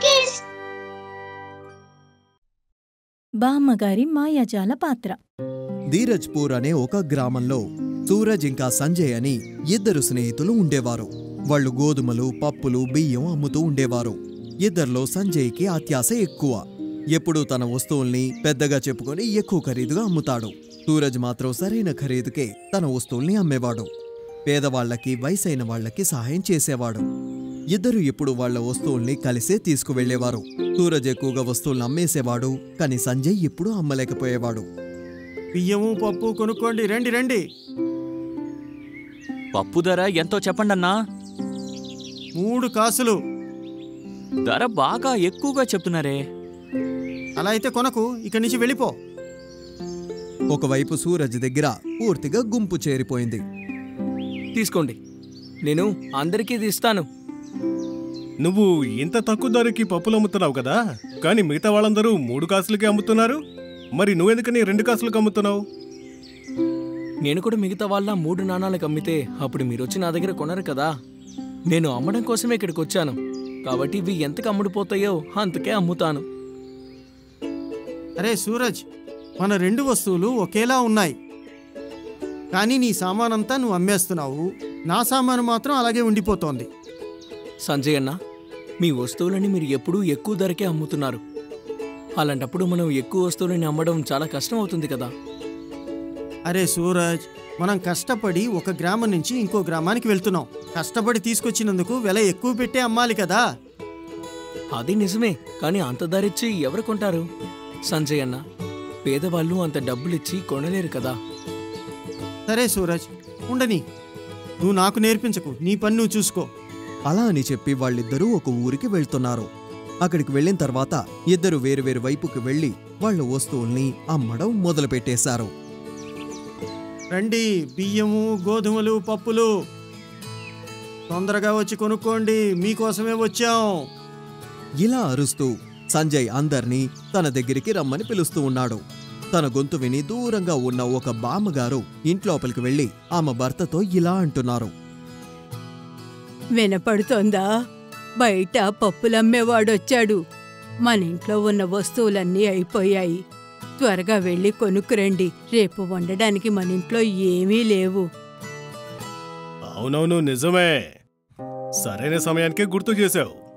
Kids బామ్మగారి మాయాజాల పాత్ర. ధీరజ్పూర్ అనే ఒక గ్రామంలో సూరజ్ ఇంకా సంజయ్ అని ఇద్దరు స్నేహితులు ఉండేవారు. వాళ్ళు గోధుమలు పప్పులు బియ్యం అమ్ముతూ ఉండేవారు. ఇద్దరిలో సంజయ్కి అత్యాశ ఎక్కువ. ఎప్పుడూ తన వస్తువుల్ని పెద్దగా చెప్పుకొని ఎక్కువ ఖరీదుగా అమ్ముతాడు. సూరజ్ మాత్రం సరైన ఖరీదుకే తన వస్తువుల్ని అమ్మేవాడు. పేదవాళ్ళకి వయసైన వాళ్ళకి సహాయం చేసేవాడు. ఇద్దరు ఇప్పుడు వాళ్ళ వస్తువుల్ని కలిసే తీసుకువెళ్ళేవారు సూరజ్ ఎక్కువగా వస్తువులను అమ్మేసేవాడు కానీ సంజయ్ ఇప్పుడు అమ్మలేకపోయేవాడు. బియ్యము పప్పు కొనుక్కోండి రండి రండి. పప్పు ధర ఎంతో చెప్పండన్నా? మూడు కాసులు. ధర బాగా ఎక్కువగా చెప్తున్నారే. అలా అయితే కొనకు ఇక్కడి నుంచి వెళ్ళిపో. ఒకవైపు సూరజ్ దగ్గర పూర్తిగా గుంపు చేరిపోయింది. తీసుకోండి. నేను అందరికీ ఇది ఇస్తాను. నువ్వు ఇంత తక్కువ ధరకి పప్పులు అమ్ముతున్నావు కదా? కానీ మిగతా వాళ్ళందరూ మూడు కాసులకి అమ్ముతున్నారు. మరి నువ్వెందుకని రెండు కాసులకు అమ్ముతున్నావు? నేను కూడా మిగతా వాళ్ళ మూడు నాణాలకు అమ్మితే అప్పుడు మీరు వచ్చి నా దగ్గర కొనరు కదా. నేను అమ్మడం కోసమే ఇక్కడికి వచ్చాను. కాబట్టి ఇవి ఎంతకు అమ్ముడుపోతాయో అంతకే అమ్ముతాను. అరే సూరజ్ మన రెండు వస్తువులు ఒకేలా ఉన్నాయి. కానీ నీ సామానంతా నువ్వు అమ్మేస్తున్నావు. నా సామాను మాత్రం అలాగే ఉండిపోతోంది. సంజయ్ అన్న మీ వస్తువులని మీరు ఎప్పుడూ ఎక్కువ ధరకే అమ్ముతున్నారు. అలాంటప్పుడు మనం ఎక్కువ వస్తువులని అమ్మడం చాలా కష్టం అవుతుంది కదా. అరే సూరజ్ మనం కష్టపడి ఒక గ్రామం నుంచి ఇంకో గ్రామానికి వెళ్తున్నాం. కష్టపడి తీసుకొచ్చినందుకు వెల ఎక్కువ పెట్టే అమ్మాలి కదా. అది నిజమే కానీ అంత ధరిచ్చి ఎవరు కొంటారు? సంజయ్ అన్న పేదవాళ్ళు అంత డబ్బులిచ్చి కొనలేరు కదా. సరే సూరజ్ ఉండని. నువ్వు నాకు నేర్పించకు నీ పని నువ్వు చూసుకో. అలా అని చెప్పి వాళ్ళిద్దరూ ఒక ఊరికి వెళ్తున్నారు. అక్కడికి వెళ్ళిన తర్వాత ఇద్దరు వేరువేరు వైపుకి వెళ్ళి వాళ్ళ వస్తువుల్ని అమ్మడం మొదలుపెట్టేశారు. రండి బియ్యము గోధుమలు పప్పులు. తొందరగా వచ్చి కొనుక్కోండి మీకోసమే వచ్చాం. ఇలా అరుస్తూ సంజయ్ అందర్నీ తన దగ్గరికి రమ్మని పిలుస్తూ ఉన్నాడు. తన గొంతు విని దూరంగా ఉన్న ఒక బామ్మగారు ఇంట్లోపలికి వెళ్ళి ఆమె భర్తతో ఇలా అంటున్నారు. వినపడుతోందా? బయట పప్పులమ్మేవాడొచ్చాడు. మన ఇంట్లో ఉన్న వస్తువులన్నీ అయిపోయాయి. త్వరగా వెళ్ళి కొనుక్కురండి. రేపు వండడానికి మన ఇంట్లో ఏమీ లేవు. అవునవును నిజమే. సరైన సమయానికే గుర్తు చేశావు.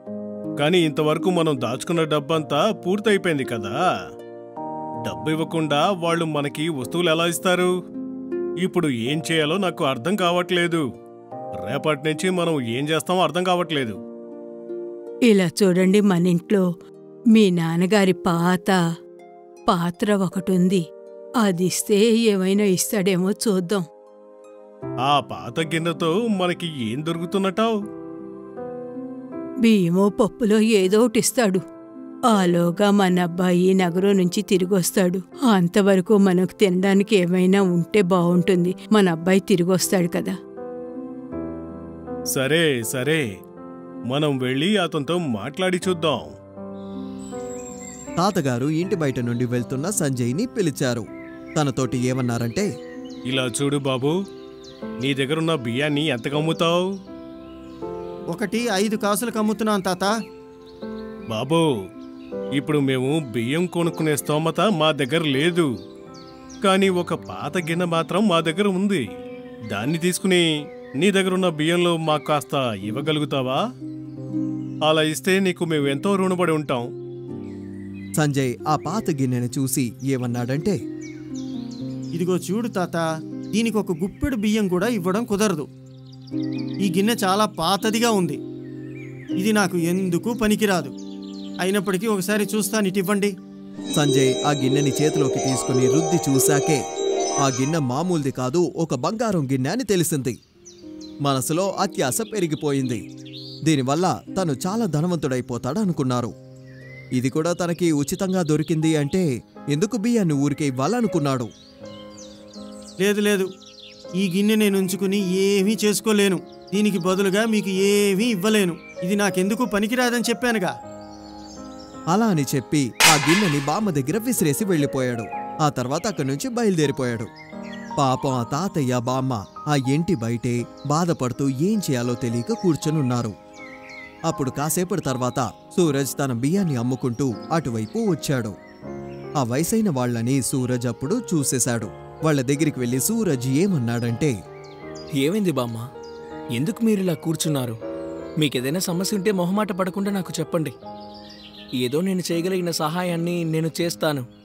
కానీ ఇంతవరకు మనం దాచుకున్న డబ్బంతా పూర్తయిపోయింది కదా. డబ్బు ఇవ్వకుండా వాళ్ళు మనకి వస్తువులు ఎలా ఇస్తారు? ఇప్పుడు ఏం చేయాలో నాకు అర్థం కావట్లేదు. రేపటి నుంచి మనం ఏం చేస్తామో అర్థం కావట్లేదు. ఇలా చూడండి మన ఇంట్లో మీ నాన్నగారి పాత పాత్ర ఒకటుంది. అది ఇస్తే ఏమైనా ఇస్తాడేమో చూద్దాం. ఆ పాత గిన్నెతో మనకి ఏం దొరుకుతున్నట్టావు? బియ్యమో పప్పులో ఏదో ఒకటి ఇస్తాడు. ఆలోగా మన అబ్బాయి నగరం నుంచి తిరిగొస్తాడు. అంతవరకు మనకు తినడానికి ఏమైనా ఉంటే బావుంటుంది మన అబ్బాయి తిరిగొస్తాడు కదా. సరే సరే. మనం వెళ్ళి అతనితో మాట్లాడి చూద్దాం. తాతగారు ఇంటి బయట నుండి వెళ్తున్న సంజయ్ని పిలిచారు. తనతోటి ఏమన్నారంటే ఇలా చూడు బాబు నీ దగ్గరున్న బియ్యాన్ని ఎంతకు అమ్ముతావు ఒకటి ఐదు కాసులకు అమ్ముతున్నాను తాత. బాబు ఇప్పుడు మేము బియ్యం కొనుక్కునే స్తోమత మా దగ్గర లేదు. కానీ ఒక పాత గిన్నె మాత్రం మా దగ్గర ఉంది. దాన్ని తీసుకుని నీ దగ్గరున్న బియ్యంలో మాకు కాస్త ఇవ్వగలుగుతావా? అలా ఇస్తే నీకు మేము ఎంతో రుణపడి ఉంటాం. సంజయ్ ఆ పాత గిన్నెని చూసి ఏమన్నాడంటే ఇదిగో చూడు తాత దీనికి ఒక గుప్పెడు బియ్యం కూడా ఇవ్వడం కుదరదు. ఈ గిన్నె చాలా పాతదిగా ఉంది. ఇది నాకు ఎందుకు పనికిరాదు? అయినప్పటికీ ఒకసారి చూస్తాను ఇటు ఇవ్వండి సంజయ్ ఆ గిన్నెని చేతిలోకి తీసుకుని రుద్ది చూశాకే ఆ గిన్నె మామూలుది కాదు ఒక బంగారం గిన్నె అని తెలిసింది. మనసులో అత్యాశ పెరిగిపోయింది. దీనివల్ల తను చాలా ధనవంతుడైపోతాడు అనుకున్నారు. ఇది కూడా తనకి ఉచితంగా దొరికింది అంటే ఎందుకు బియ్యాన్ని ఊరికే ఇవ్వాలనుకున్నాడు? లేదు లేదు. ఈ గిన్నె నేను ఉంచుకుని ఏమీ చేసుకోలేను. దీనికి బదులుగా మీకు ఏమీ ఇవ్వలేను. ఇది నాకెందుకు పనికిరాదని చెప్పానుగా. అలా అని చెప్పి ఆ గిన్నెని బామ్మ దగ్గర విసిరేసి వెళ్ళిపోయాడు. ఆ తర్వాత అక్కడి నుంచి బయలుదేరిపోయాడు. పాపం ఆ తాతయ్య బామ్మ ఆ ఇంటి బయటే బాధపడుతూ ఏం చేయాలో తెలియక కూర్చొనున్నారు అప్పుడు కాసేపటి తర్వాత సూరజ్ తన బియ్యాన్ని అమ్ముకుంటూ అటువైపు వచ్చాడు. ఆ వయసైన వాళ్ళని సూరజ్ అప్పుడు చూసేశాడు. వాళ్ళ దగ్గరికి వెళ్ళి సూరజ్ ఏమన్నాడంటే ఏమైంది బామ్మ? ఎందుకు మీరు ఇలా కూర్చున్నారు? మీకేదైనా సమస్య ఉంటే మొహమాట పడకుండా నాకు చెప్పండి. ఏదో నేను చేయగలిగిన సహాయాన్ని నేను చేస్తాను.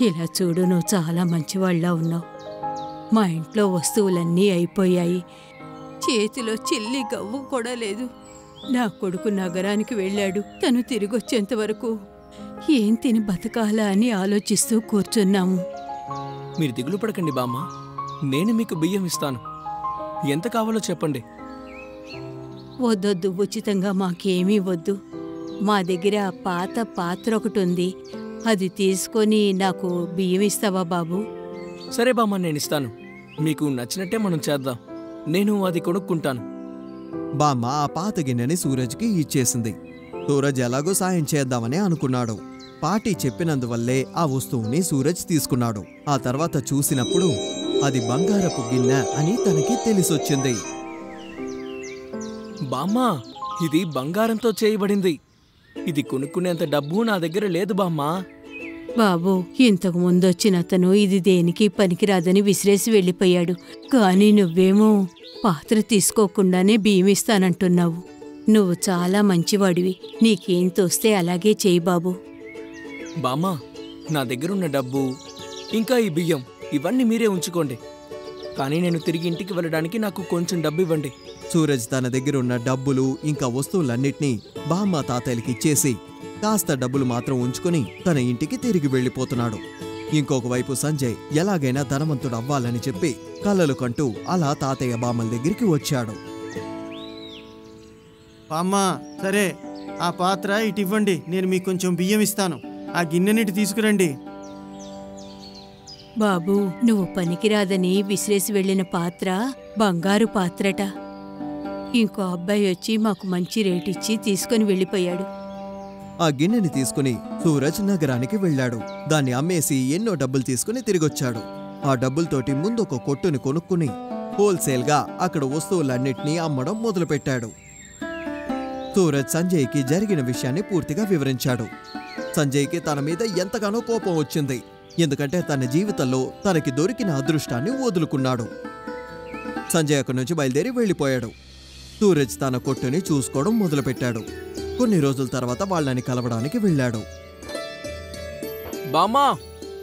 ఇలా చూడు నువ్వు చాలా మంచివాళ్ళ ఉన్నావు. మా ఇంట్లో వస్తువులన్నీ అయిపోయాయి. చేతిలో చిల్లి గవ్వు కూడా లేదు. నా కొడుకు నగరానికి వెళ్ళాడు. తను తిరిగొచ్చేంత వరకు ఏం తిని బతకాలా అని ఆలోచిస్తూ కూర్చున్నాము. మీరు దిగులు పడకండి బామ్మ. నేను మీకు బియ్యం ఇస్తాను. ఎంత కావాలో చెప్పండి. వద్దొద్దు ఉచితంగా మాకేమీ వద్దు. మా దగ్గర ఆ పాత పాత్ర ఒకటి ఉంది. అది తీసుకొని నాకు బియ్యం ఇస్తావా బాబు? సరే బామ్మ నేను ఇస్తాను. మీకు నచ్చినట్టే మనం చేద్దాం. నేను అది కొనుక్కుంటాను. బామ్మ ఆ పాత గిన్నెని సూరజ్కి ఇచ్చేసింది. సూరజ్ ఎలాగో సాయం చేద్దామని అనుకున్నాడు. పాటి చెప్పినందువల్లే ఆ వస్తువుని సూరజ్ తీసుకున్నాడు. ఆ తర్వాత చూసినప్పుడు అది బంగారపు గిన్నె అని తనకి తెలిసొచ్చింది. బామ్మా ఇది బంగారంతో చేయబడింది. ఇది కొనుక్కునేంత డబ్బు నా దగ్గర లేదు బామ్మా. బాబు ఇంతకు ముందొచ్చిన అతను ఇది దేనికి పనికిరాదని విసిరేసి వెళ్ళిపోయాడు. కానీ నువ్వేమో పాత్ర తీసుకోకుండానే బియ్యం ఇస్తానంటున్నావు నువ్వు చాలా మంచివాడివి. నీకేం తోస్తే అలాగే చేయి బాబు. బామ్మా నా దగ్గరున్న డబ్బు ఇంకా ఈ బియ్యం ఇవన్నీ మీరే ఉంచుకోండి. కానీ నేను తిరిగి ఇంటికి వెళ్ళడానికి నాకు కొంచెం డబ్బు ఇవ్వండి సూరజ్ తన దగ్గరున్న డబ్బులు ఇంకా వస్తువులన్నిటినీ బామ్మ తాతయ్యలకి ఇచ్చేసి కాస్త డబ్బులు మాత్రం ఉంచుకుని తన ఇంటికి తిరిగి వెళ్ళిపోతున్నాడు. ఇంకొక వైపు సంజయ్ ఎలాగైనా ధనవంతుడు అవ్వాలని చెప్పి కలలు కంటూ అలా తాతయ్య బామ్మల దగ్గరికి వచ్చాడు. బామ్మ సరే ఆ పాత్ర ఇటు ఇవ్వండి నేను మీకు కొంచెం బియ్యం ఇస్తాను. ఆ గిన్నెనిటి తీసుకురండి. బాబు నువ్వు పనికిరాదని విసిరేసి వెళ్ళిన పాత్ర బంగారు పాత్రట. ఇంకో అబ్బాయి వచ్చి మాకు మంచి రేటిచ్చి తీసుకొని వెళ్ళిపోయాడు. ఆ గిన్నెని తీసుకుని సూరజ్ నగరానికి వెళ్ళాడు. దాన్ని అమ్మేసి ఎన్నో డబ్బులు తీసుకుని తిరిగొచ్చాడు. ఆ డబ్బులతోటి ముందు ఒక కొట్టుని కొనుక్కుని హోల్సేల్గా అక్కడ వస్తువులన్నింటినీ అమ్మడం మొదలుపెట్టాడు. సూరజ్ సంజయ్కి జరిగిన విషయాన్ని పూర్తిగా వివరించాడు. సంజయ్కి తన మీద ఎంతగానో కోపం వచ్చింది. ఎందుకంటే తన జీవితంలో తనకి దొరికిన అదృష్టాన్ని వదులుకున్నాడు. సంజయ్ అక్కడి నుంచి బయలుదేరి వెళ్ళిపోయాడు. సూరజ్ తన కొట్టుని చూసుకోవడం మొదలుపెట్టాడు. కొన్ని రోజుల తర్వాత వాళ్ళని కలవడానికి వెళ్ళాడు. బామ్మా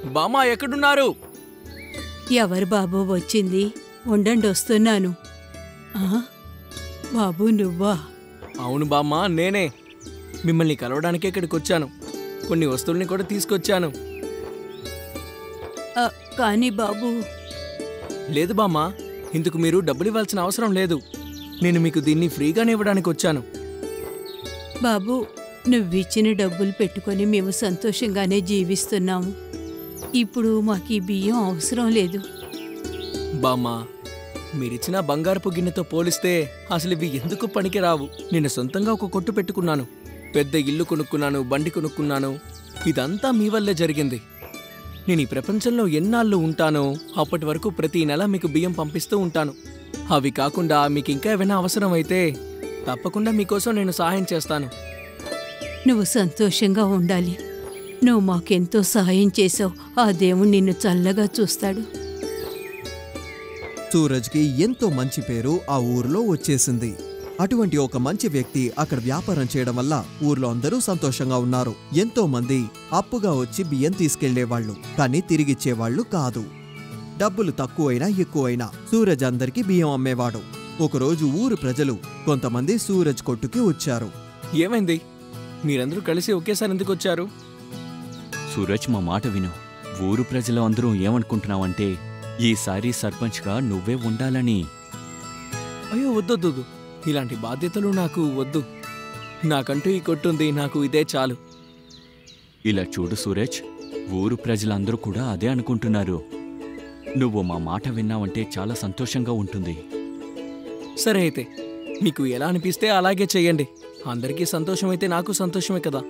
బామ్మా ఎక్కడున్నారు? ఎవరు బాబు వచ్చింది? ఉండండి వస్తున్నాను. ఆ? బాబు నువ్వా? అవును బామ్మా నేనే. మిమ్మల్ని కలవడానికే ఇక్కడికి వచ్చాను. కొన్ని వస్తువుల్ని కూడా తీసుకొచ్చాను. ఆ, కానీ బాబు. లేదు బామ్మా ఇందుకు మీరు డబ్బులు ఇవ్వాల్సిన అవసరం లేదు. నేను మీకు దీన్ని ఫ్రీగానే ఇవ్వడానికి వచ్చాను. బాబు నువ్విచ్చిన డబ్బులు పెట్టుకొని మేము సంతోషంగానే జీవిస్తున్నాము. ఇప్పుడు మాకు ఈ బియ్యం అవసరం లేదు. బామ్మా మీరిచ్చిన బంగారపు గిన్నెతో పోలిస్తే అసలు ఇవి ఎందుకు పనికిరావు? నేను సొంతంగా ఒక కొట్టు పెట్టుకున్నాను. పెద్ద ఇల్లు కొనుక్కున్నాను బండి కొనుక్కున్నాను. ఇదంతా మీ వల్లే జరిగింది. నేను ఈ ప్రపంచంలో ఎన్నాళ్ళు ఉంటానో అప్పటి వరకు ప్రతి నెల మీకు బియ్యం పంపిస్తూ ఉంటాను. అవి కాకుండా మీకు ఇంకా ఏమైనా అవసరం అయితే తప్పకుండా మీకోసం నేను సహాయం చేస్తాను. నువ్వు సంతోషంగా ఉండాలి. నువ్వు మాకెంతో సహాయం చేసావు ఆ దేవుడు నిన్ను చల్లగా చూస్తాడు. సూరజ్కి ఎంతో మంచి పేరు ఆ ఊర్లో వచ్చేసింది. అటువంటి ఒక మంచి వ్యక్తి అక్కడ వ్యాపారం చేయడం వల్ల ఊర్లో అందరూ సంతోషంగా ఉన్నారు. ఎంతో మంది అప్పుగా వచ్చి బియ్యం తీసుకెళ్ళేవాళ్ళు కానీ తిరిగిచ్చేవాళ్ళు కాదు. డబ్బులు తక్కువైనా ఎక్కువైనా సూరజ్ అందరికీ బియ్యం అమ్మేవాడు. ఒకరోజు ఊరు ప్రజలు కొంతమంది సూరజ్ కొట్టుకి వచ్చారు. ఏమైంది? మీరందరూ కలిసి ఒకేసారి ఎందుకు వచ్చారు? సూరజ్ మా మాట విను. ఊరు ప్రజలు అందరూ ఏమనుకుంటున్నావంటే ఈసారి సర్పంచ్గా నువ్వే ఉండాలని. అయ్యో వద్దొద్దు. ఇలాంటి బాధ్యతలు నాకు వద్దు. నాకంటూ ఈ కొట్టుంది నాకు ఇదే చాలు. ఇలా చూడు సూరజ్ ఊరు ప్రజలందరూ కూడా అదే అనుకుంటున్నారు. నువ్వు మా మాట విన్నావంటే చాలా సంతోషంగా ఉంటుంది. సరే అయితే మీకు ఎలా అనిపిస్తే అలాగే చేయండి అందరికీ సంతోషమైతే నాకు సంతోషమే కదా.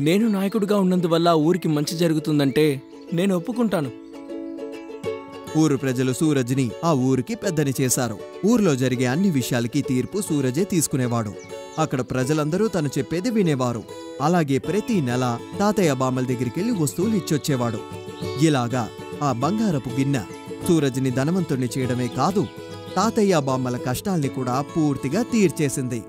నేను నాయకుడిగా ఉన్నందువల్ల ఊరికి మంచి జరుగుతుందంటే నేను ఒప్పుకుంటాను. ఊరు ప్రజలు సూరజ్ని ఆ ఊరికి పెద్దని చేశారు. ఊర్లో జరిగే అన్ని విషయాలకి తీర్పు సూరజే తీసుకునేవాడు. అక్కడ ప్రజలందరూ తను చెప్పేది వినేవారు. అలాగే ప్రతి నెల తాతయ్య బామ్మల దగ్గరికెళ్ళి వస్తువులు ఇచ్చొచ్చేవాడు. ఇలాగా ఆ బంగారపు గిన్నె సూరజ్ని ధనవంతుణ్ణి చేయడమే కాదు తాతయ్య బామ్మల కష్టాల్ని కూడా పూర్తిగా తీర్చేసింది.